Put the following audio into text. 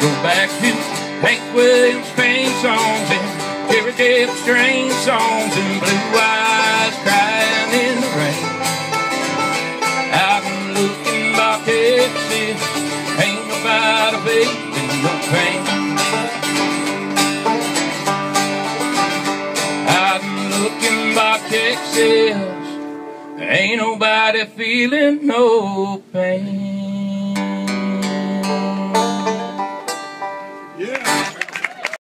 Go back to Hank Williams pain songs and Jerry Jeff strange songs and blue eyes crying in the rain. I'm looking by Texas, ain't nobody feeling no pain. I'm looking by Texas, ain't nobody feeling no pain. Yeah.